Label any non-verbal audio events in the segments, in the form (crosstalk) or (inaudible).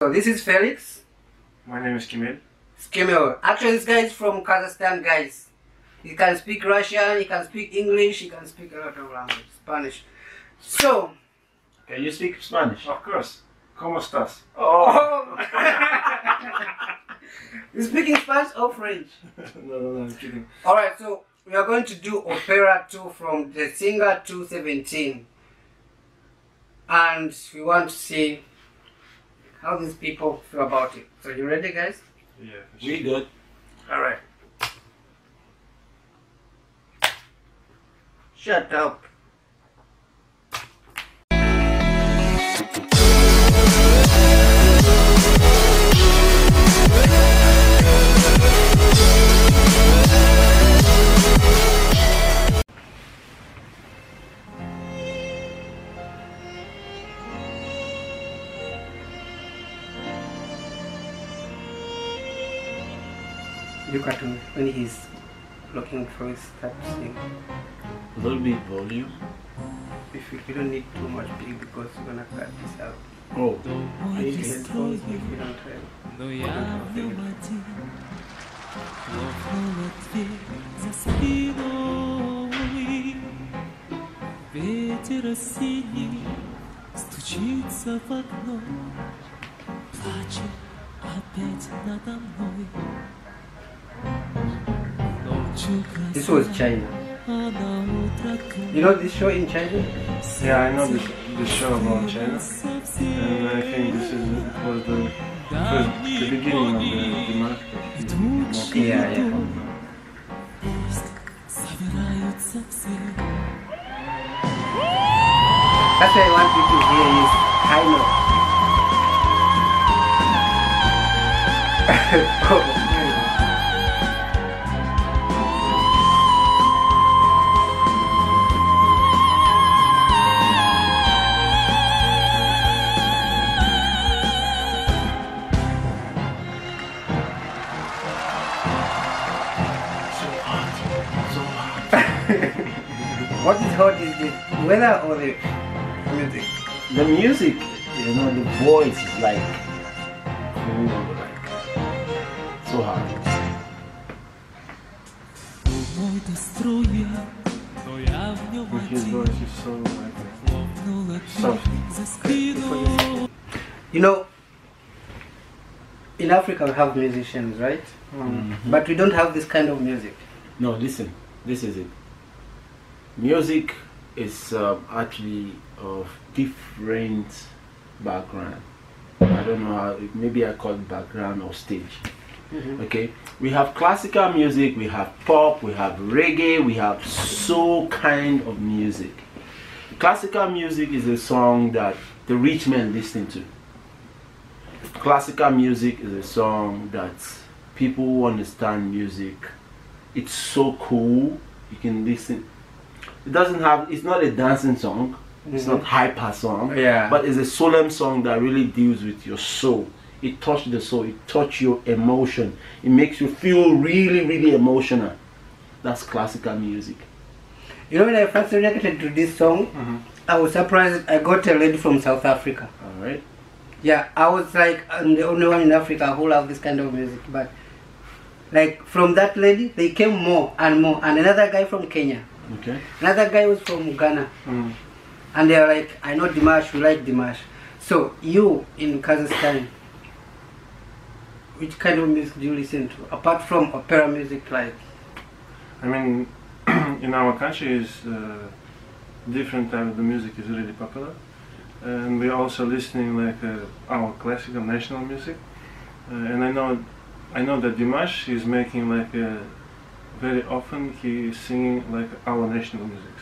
So this is Felix. My name is Kimil. Skimel. Actually, this guy is from Kazakhstan, guys. He can speak Russian, he can speak English, he can speak a lot of language, Spanish. So, Can you speak Spanish? Of course. ¿Cómo estás? oh, oh. (laughs) you speaking Spanish or French? (laughs) no, no, no, I'm kidding. All right, so we are going to do Opera 2 from the Singer 217. And we want to see how these people feel about it. So, you ready, guys? Yeah, for We good. All right. Shut up. Type of thing. A little bit volume. If you, you don't need too much big because you're gonna cut this out. Oh. I need headphones if you don't try. Но я в нем один Хлопнула дверь за спиной Ветер осенний стучится в окно Плачет опять надо мной This was China. You know this show in China? Yeah, I know this, this show about China. And I think this is was the, the beginning of the, the market. Yeah, yeah. That's what I want you to hear is China. (laughs) what is hot is the weather or the music? The music, you know, the voice is like, you like so hot. So soft. You know, in Africa we have musicians, right? Mm -hmm. But we don't have this kind of music. No, listen, this is it Music is uh, actually of different background. I don't know how, maybe I call it background or stage. Okay, we have classical music, we have pop, we have reggae, we have soul kind of music. Classical music is a song that the rich men listen to. Classical music is a song that people who understand music it's so cool. You can listen. It doesn't have. It's not a dancing song. It's not mm-hmm. hyper song. Yeah. But it's a solemn song that really deals with your soul. It touches the soul. It touches your emotion. It makes you feel really, really emotional. That's classical music. You know, when I first reacted to this song, mm-hmm. I was surprised I got a lady from South Africa. All right. Yeah, I was like, I'm the only one in Africa who love this kind of music. But like from that lady, they came more and more. And another guy from Kenya, Okay. another guy was from Ghana, Mm. and they were like, I know Dimash, we like Dimash. So you in Kazakhstan, which kind of music do you listen to apart from opera music? Like, I mean, (clears throat) in our country is uh, different type of the music is really popular, and we're also listening like uh, our classical national music. Uh, and I know, I know that Dimash is making like a, very often he is singing like our national music.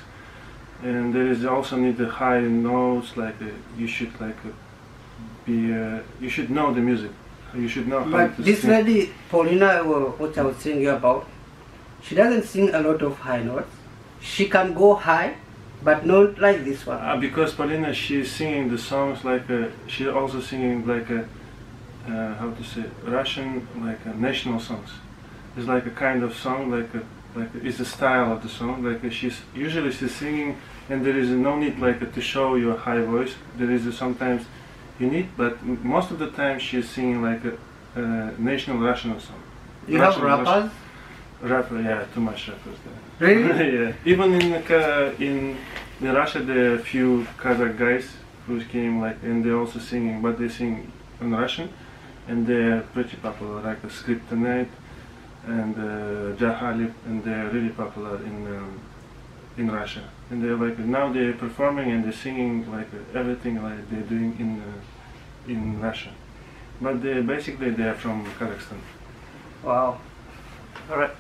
And there is also need the high notes like uh, you should like uh, be uh, you should know the music. You should know how but to this sing. lady Paulina, uh, what I was saying you about, she doesn't sing a lot of high notes. She can go high, but not like this one. Uh, because Paulina, she's singing the songs like uh, she also singing like a uh, how to say Russian like uh, national songs. It's like a kind of song like a, like it's the style of the song. Like she's usually she's singing, and there is no need like to show your high voice. There is sometimes need, but most of the time she's singing like a, a national Russian song. You have Russian- rappers? Rapper, yeah, too much rappers there. Really? (laughs) yeah. Even in uh, in in Russia, there are a few Kazakh guys who came like, and they're also singing, but they sing in Russian, and they're pretty popular, like uh, Skriptonite and uh, Jah Khalib, and they're really popular in um, in Russia. And they're like now they're performing and they're singing like everything like they're doing in uh, in Russia, but they basically they're from Kazakhstan. Wow. All right.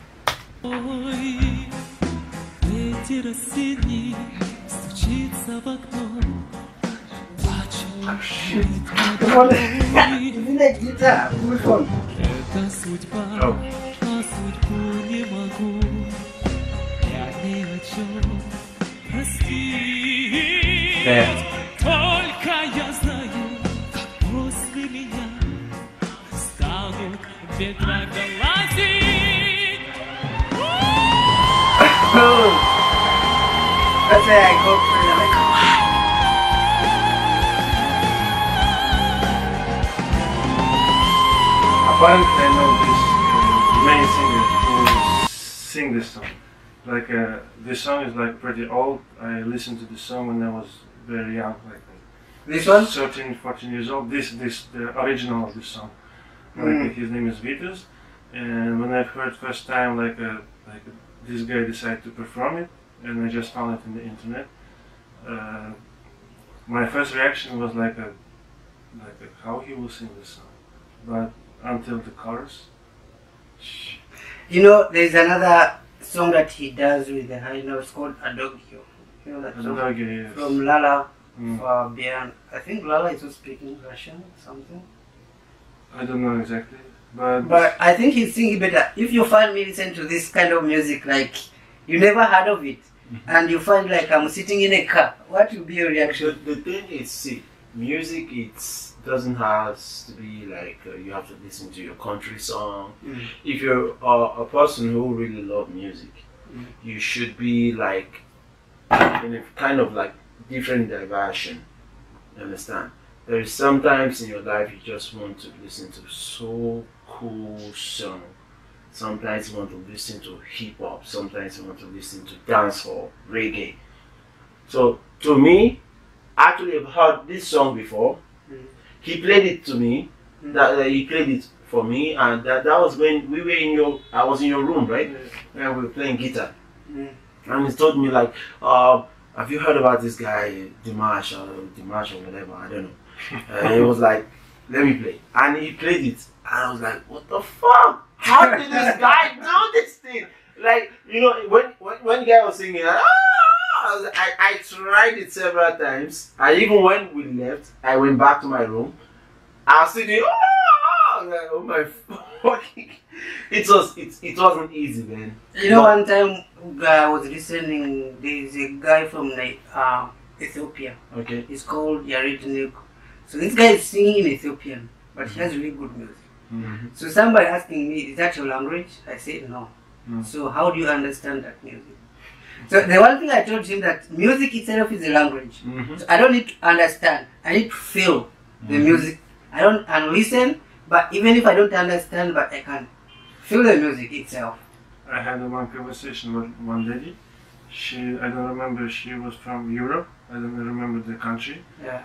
Oh, shit. Come on. (laughs) That guitar. On. Oh. а судьбу не могу я ни о чем простить. There. Только я знаю, как после меня станут ветра глазить. That's why I go crazy. I'm like, Apparently, I know this uh, main singer who sing this song. Like uh, this song is like pretty old. I listened to this song when I was very young, like This one? 13, 14 years old. This, this, the original of this song. Like Mm. his name is Vitas, and when I heard first time, like uh, like this guy decided to perform it, and I just found it in the internet. Uh, my first reaction was like a like a, how he will sing this song, but until the chorus. Sh- You know, there's another song that he does with the high notes called Adagio. You know that song? don't yes. From Lara Mm. Fabian. I think Lara is also speaking Russian or something. I don't know exactly, but, But I think he's singing better. If you find me listen to this kind of music, like you never heard of it, and you find like I'm sitting in a car, what will be your The, reaction? the thing is, see, music it's doesn't have to be like uh, you have to listen to your country song. Mm. If you're uh, a person who really love music, Mm. you should be like in a kind of like different diversion. You understand? There is sometimes in your life you just want to listen to so cool song. Sometimes you want to listen to hip hop. Sometimes you want to listen to dancehall, reggae. So to me, actually I've heard this song before. He played it to me. Mm. That, that he played it for me, and that, that was when we were in your. I was in your room, right? And we were playing guitar. Mm. And he told me like, uh, "Have you heard about this guy Dimash or Dimash or whatever? I don't know." (laughs) and he was like, "Let me play," and he played it, and I was like, "What the fuck? How did this guy (laughs) do this thing?" Like, you know, when when, when the guy was singing, like, "Ah!" I, was, I I tried it several times. And even when we left, I went back to my room. I was "Ah!" I was like, "Oh my fucking!" (laughs) It was it, it wasn't easy, man. You know, But- one time I was listening. There's a guy from like uh, Ethiopia. Okay. He's called Yared. So this guy is singing in Ethiopian, but he has really good music. Mm-hmm. So somebody asking me, "Is that your language?" I said no. Mm. So how do you understand that music? So the one thing I told him that music itself is a language. Mm-hmm. So I don't need to understand. I need to feel the music. I don't and listen, but even if I don't understand, but I can feel the music itself. I had one conversation with one lady. She, I don't remember, she was from Europe. I don't remember the country. Yeah.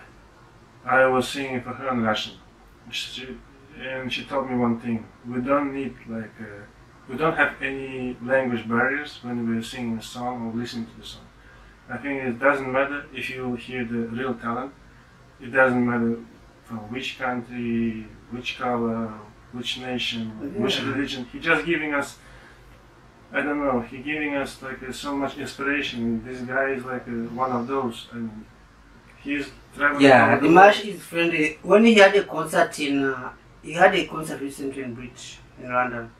I was singing for her in Russian. She, and she told me one thing. We don't need like, uh, we don't have any language barriers when we're singing a song or listening to the song. I think it doesn't matter if you hear the real talent. It doesn't matter from which country, which color, which nation, which religion. He just giving us. I don't know. He giving us like uh, so much inspiration. This guy is like uh, one of those, and he's traveling. Yeah, Dimash is friendly. When he had a concert in, uh, he had a concert recently in Bridge in London.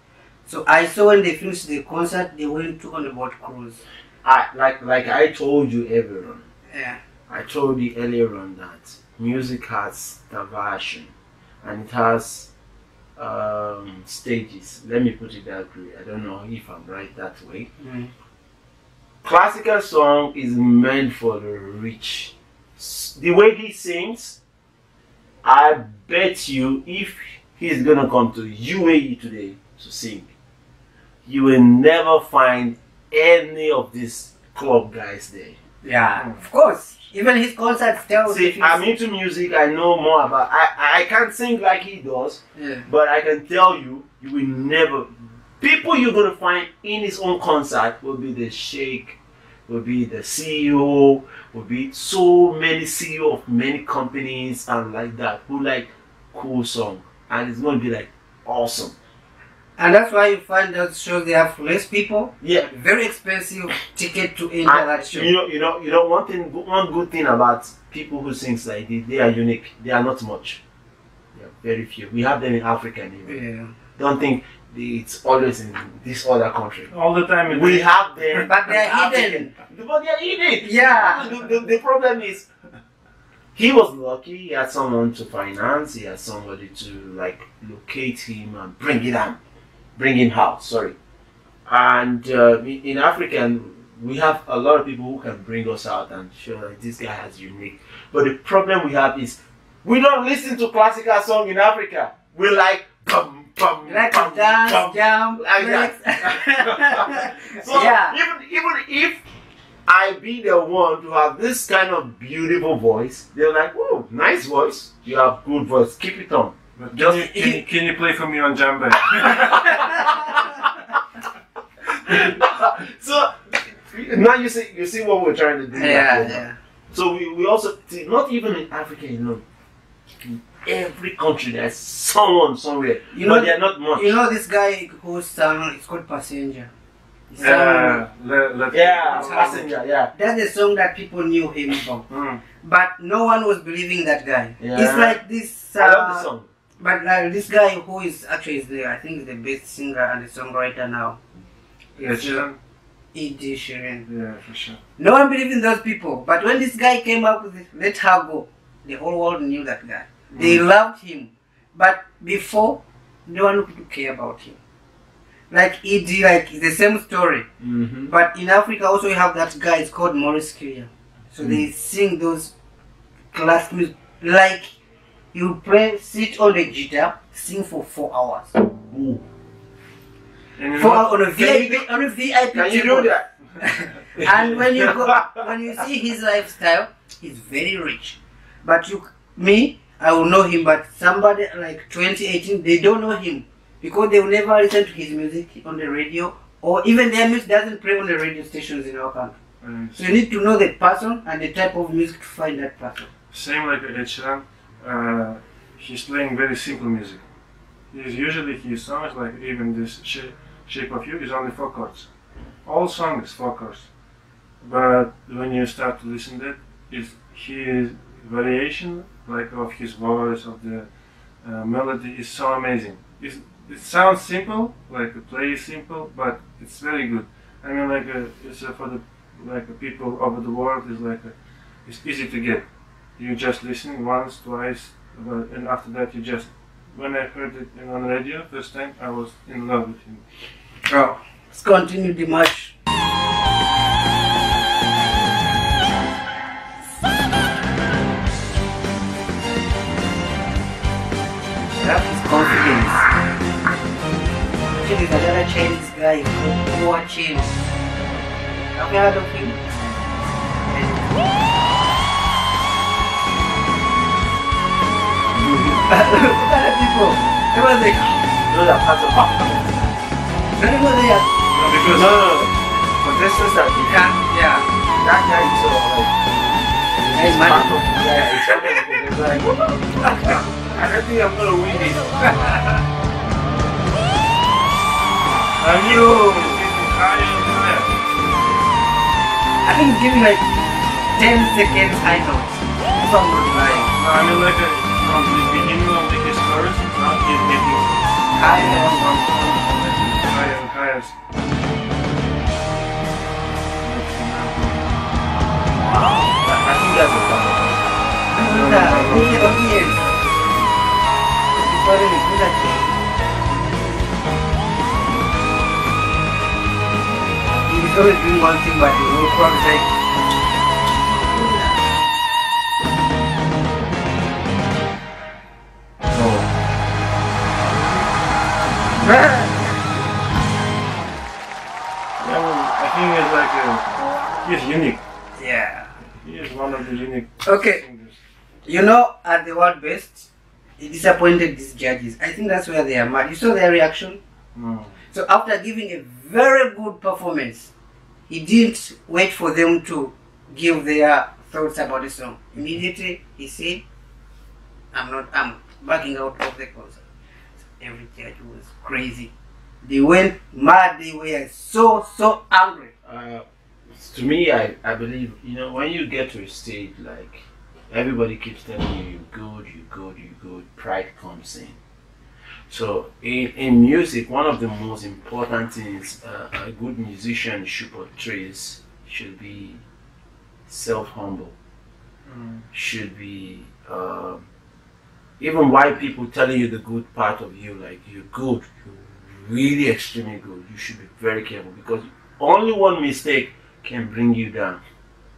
So I saw when they finished the concert, they went to on the boat cruise. I like like I told you everyone. Yeah. I told you earlier on that music has diversion and it has um, stages. Let me put it that way. I don't know if I'm right that way. Mm. Classical song is meant for the rich. The way he sings, I bet you if he's gonna come to UAE today to sing, you will never find any of these club guys there. Yeah, mm. of course. Even his concerts tell See, I'm into music. I know more about. I I can't sing like he does, yeah. but I can tell you, you will never. People you're gonna find in his own concert will be the Sheikh, will be the CEO, will be so many CEO of many companies and like that who like cool song, and it's gonna be like awesome. And that's why you find those shows they have less people, Yeah. very expensive ticket to enter And that show. you know, you know, you know. One thing, one good thing about people who sings like this, they are unique. They are not much. They are very few. We have them in Africa. Even. Yeah. Don't think it's always in this other country. All the time. We have them, But they are hidden. But they are hidden. Yeah. The, the, the problem is, he was lucky. He had someone to finance. He had somebody to like locate him and bring it out, bring him out. Sorry. And uh, in in African, we have a lot of people who can bring us out and show that this guy has unique. But the problem we have is we don't listen to classical song in Africa. We like bum bum like bum, dance, bum. jump, Like flex. So yeah. even even if I be the one to have this kind of beautiful voice, they're like, "Oh, nice voice. You have good voice. Keep it on." But Just- can, you, can, you, can you play for me on djembe? (laughs) so now you see you see what we're trying to do. yeah, yeah. So we, we also see, not even in Africa alone. In every country there's someone somewhere. You but know- they're not much. You know this guy who sang, it's called Passenger. He sang- Yeah, let, let, yeah, passenger, yeah. That's the song that people knew him from. Mm. But no one was believing that guy. Yeah. It's like this. Uh, I love the song. But like this guy who is actually is the I think the best singer and the songwriter now. Ed Sheeran? Uh, e. D. Sheeran. Yeah, for sure. No one believed in those people. But when this guy came up with it, Let Her Go, the whole world knew that guy. They mm. loved him. But before, no one could care about him. Like E.D., like the same story. Mm-hmm. But in Africa also we have that guy, it's called Maurice Kirya. So they mm. sing those classic music. Like you play, sit on the guitar, sing for four hours. Ooh. Four hours on a VIP, on a VIP Can you do that? (laughs) and when you go, (laughs) when you see his lifestyle, he's very rich. But you, me, I will know him. But somebody like 2018, they don't know him because they will never listen to his music on the radio, or even their music doesn't play on the radio stations in our country. uh, So you need to know the person and the type of music to find that person. same like Ed Sheeran, uh, he's playing very simple music. He's usually his songs, like even this shape, shape of You, is only four chords. All songs four chords. But when you start to listen to it, is his variation, like of his voice, of the uh, melody, is so amazing. It's, it sounds simple, like the play is simple, but it's very good. I mean, like uh, it's uh, for the like uh, people over the world is like uh, it's easy to get you just listen once, twice, and after that you just. When I heard it on radio first time, I was in love with him. Oh. Let's continue the march. That is confidence. Actually, there's another Chinese guy called Hua Chin. Have you heard of him? At people. Like, of. No, Because no, no. Contestants that you Yeah, yeah. that guy is of like yeah, like I don't think I'm gonna win this. and you. I think give me like 10 seconds notes. If I'm not lying. I mean, like uh, from the beginning of the his chorus, now he's getting High more notes. higher and higher. I think that's the problem. Look at that. Look at the audience. Sorry, look at that. He's only doing one thing, but the whole crowd is like, Yeah, well, I think he's like a, he's unique. yeah. He is one of the unique Okay. singers. You know, at the world best, he disappointed these judges. I think that's where they are mad. You saw their reaction? No. So after giving a very good performance, he didn't wait for them to give their thoughts about the song. Immediately he said, I'm not I'm backing out of the concert. Every judge was crazy. They went mad, they were so so angry. Uh, to me, I, I believe, you know, when you get to a stage, like, everybody keeps telling you, you're good, you're good, you're good, pride comes in. So, in, in music, one of the most important things uh, a good musician should portray is, should be self humble, Mm. should be, uh, even white people telling you the good part of you, like, you're good, you're really extremely good, you should be very careful because only one mistake can bring you down.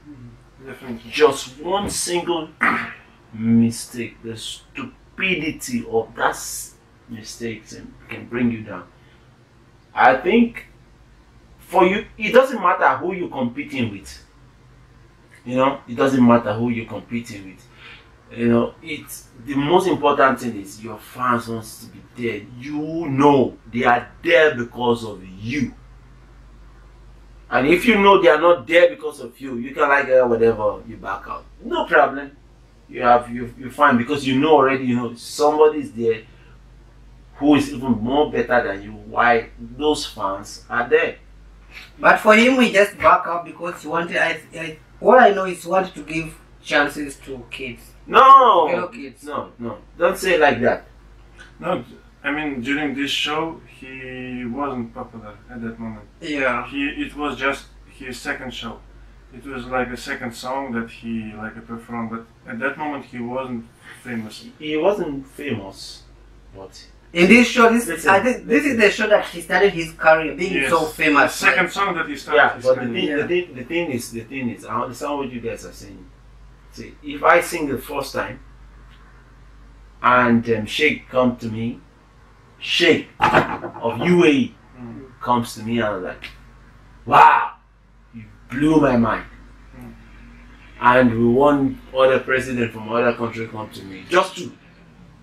Mm-hmm. Definitely. Just one single mistake, the stupidity of that mistake can- can bring you down. I think for you, it doesn't matter who you're competing with. You know, it doesn't matter who you're competing with. You know, it's the most important thing is your fans wants to be there. You know they are there because of you. And if you know they are not there because of you, you can like uh, whatever you back out. No problem. You have you you fine because you know already. You know somebody is there who is even more better than you. Why those fans are there? But for him he just back up because he wanted I, I all I know is he wanted to give chances to kids. No, Fellow kids. no, no. Don't say it like that. No, I mean during this show he wasn't popular at that moment. Yeah. He it was just his second show. It was like a second song that he like performed, but at that moment he wasn't famous. He wasn't famous, but In this show, this Listen, I think this is the show that he started his career being Yes. so The famous. second song that he started. yeah. his But the thing, Yeah. the thing, the thing is, the thing is, I understand what you guys are saying. See, if I sing the first time, and um, Sheikh come to me, Sheikh of UAE Mm. comes to me and I'm like, wow, you blew my mind. Mm. And we one other president from other country come to me, just two.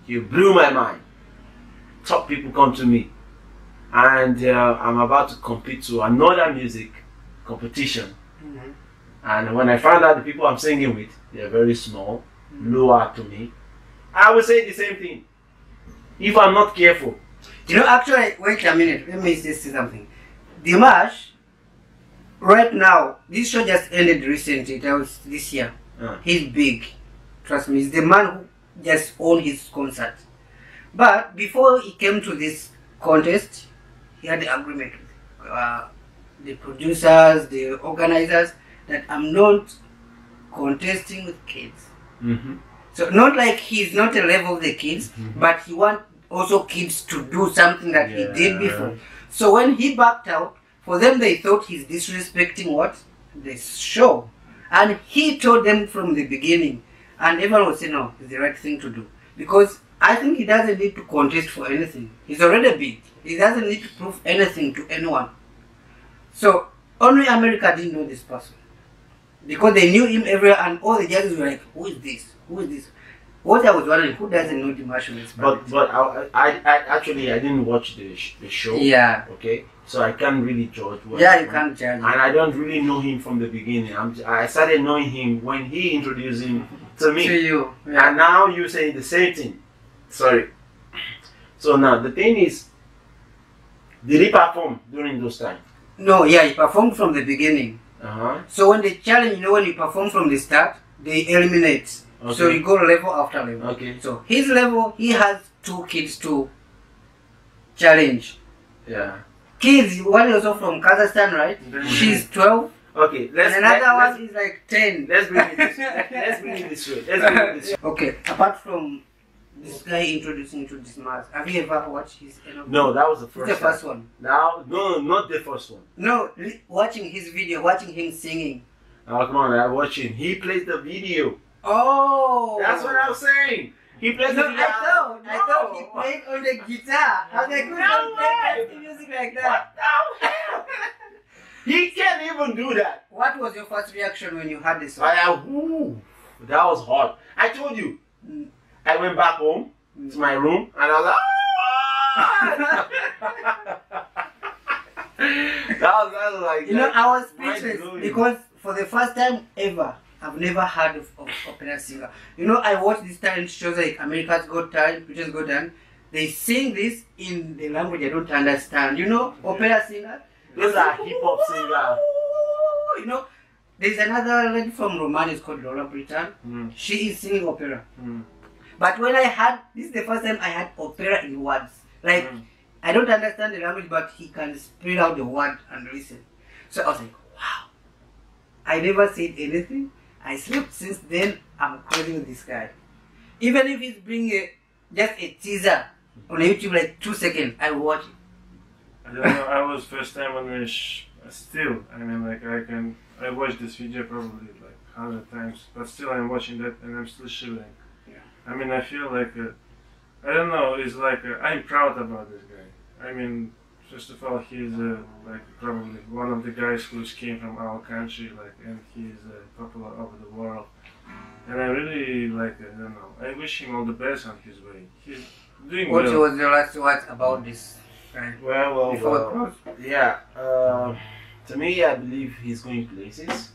You blew my mind. Top people come to me, and uh, I'm about to compete to another music competition. Mhm. And when I found out the people I'm singing with, they're very small, lower to me, I will say the same thing. If I'm not careful, You know, actually, wait a minute. Let me just say something. Dimash, right now, this show just ended recently. That was this year. Uh. He's big. Trust me. He's the man who just owned his concert. But before he came to this contest, he had the agreement with uh, the producers, the organizers, that I'm not contesting with kids. mm-hmm. So not like he's not a level of the kids, Mhm. but he want also kids to do something that he did before. So when he backed out, for them they thought he's disrespecting what? The show. And he told them from the beginning, and everyone was saying, no, it's the right thing to do. Because I think he doesn't need to contest for anything. He's already big. He doesn't need to prove anything to anyone. So only America didn't know this person. Because they knew him everywhere and all the judges were like, who is this? Who is this? What I was wondering, who doesn't know Dimash on this But but I, I, I actually I didn't watch the sh- the show. Yeah. Okay, so I can't really judge. What Yeah, you can't judge. And I don't really know him from the beginning. I'm, I started knowing him when he introduced him to me. To you. And now you saying the same thing. Sorry. So now the thing is, did he perform during those times? No, yeah, he performed from the beginning. Uh huh. So when they challenge, you know, when you perform from the start, they eliminate. Okay. So you go level after level. Okay. So his level, he has two kids to challenge. Yeah. Kids, one is also from Kazakhstan, right? She's 12, Okay. Let's and another let, one is like 10. Let's, bring it this. (laughs) let, let's bring it this way. Let's bring it this way. Okay, apart from this guy introducing you to Dimash, have you ever watched his? No, that was the It's first. the first one. Now, no, not the first one. No, watching his video, watching him singing. Oh, come on, I'm watching. He plays the video. Oh! That's what I was saying. He plays No, the I guitar. thought, I thought he played on the guitar. I was like, No play way. music like that? What the hell? (laughs) he can't even do that. What was your first reaction when you heard this song? I, I, ooh, that was hot. I told you. Mm. I went back home to my room and I was like, "Ah!" (laughs) that was, that was like, You know, I was speechless because for the first time ever, I've never heard of, of opera singer. You know, I watch these talent shows like America's Got Talent, Britain's Got Talent. They sing this in the language I don't understand. You know, opera singer. those are hip hop singers. You know, there's another lady from Romania called Laura Bretan. Mm. She is singing opera. Mm. But when I had this is the first time I had opera in words. Like Mm. I don't understand the language, but he can spread out the word and listen. So I was like, wow. I never said anything. I slept since then. I'm crazy with this guy. Even if he's bringing a, just a teaser on YouTube, like two seconds, I watch it. I don't know. I was first time on the sh- still. I mean, like I can. I watched this video probably like hundred times, but still I'm watching that and I'm still shivering. Yeah. I mean, I feel like uh, I don't know. It's like uh, I'm proud about this guy. I mean, first of all, he's uh, like probably one of the guys who came from our country, like, and he's uh, popular over the world. And I really like. I don't know. I wish him all the best on his way. He's doing What well. was your last words about this guy? Well, well, Before well. Yeah. Uh, to me, I believe he's going places.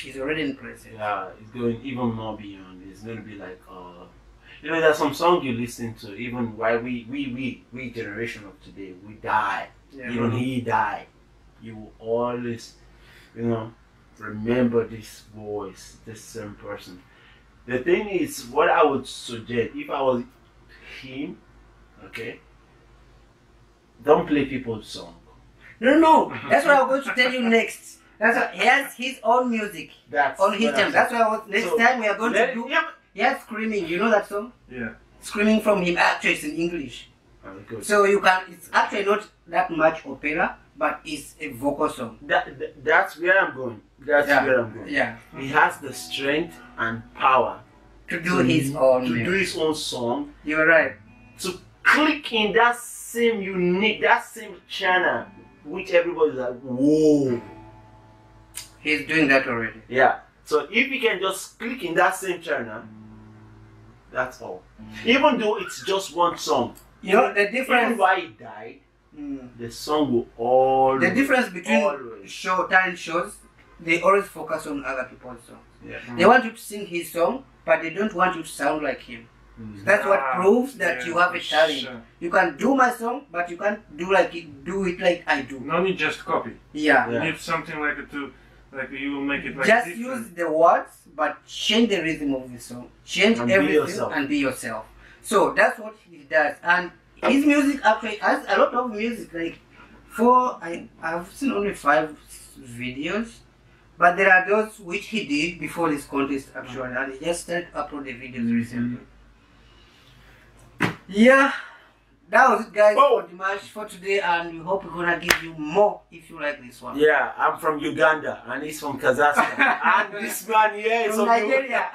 he's already in places. Yeah, he's going even more beyond. It's going to be like, uh, you know, there's some song you listen to, even while we, we, we, we generation of today, we die. Yeah. Even he died. You will always, you know, remember this voice, this same person. The thing is, what I would suggest, if I was him, okay, don't play people's song. No, no, (laughs) that's what I'm going to tell you next. That's what, he has his own music That's on his time. That's why next So, time we are going Let- to do. yeah, He has screaming. You know that song? Yeah. Screaming from him. Actually, it's in English. So you can. It's actually not that much opera, but it's a vocal song. That, that that's where I'm going. That's Yeah. where I'm going. Yeah. He has the strength and power To do his own. to do his own song You're right. to click in that same unique, that same channel, which everybody's like, whoa. He's doing that already. Yeah. So if you can just click in that same channel, that's all. Even though it's just one song, You know the even difference. while he died, Mm. the song will always. The difference between Always. show talent shows, they always focus on other people's songs. Yeah. They want you to sing his song, but they don't want you to sound like him. Mm. That's what Ah, proves that yeah, you have a talent. sure. You can do my song, but you can't do like it, do it like I do. No need just copy. Yeah. You need something like it to, like you will make it like Just different. use the words, but change the rhythm of the song. Change And be everything yourself. and be yourself. So that's what he does. And his music actually has a lot of music. Like four, I I've seen only five videos, but there are those which he did before this contest actually, and he just started to upload the videos mm-hmm. recently. Yeah. That was it, guys, Oh. for the match for today, and we hope we're gonna give you more if you like this one. Yeah, I'm from Uganda and he's from Kazakhstan. (laughs) and this man here is From from Nigeria. (laughs)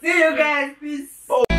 See you guys. Peace. Oh.